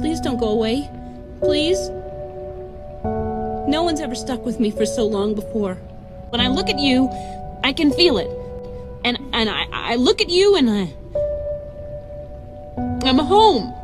Please don't go away. Please. No one's ever stuck with me for so long before. When I look at you, I can feel it. And and I, I look at you and I I'm home.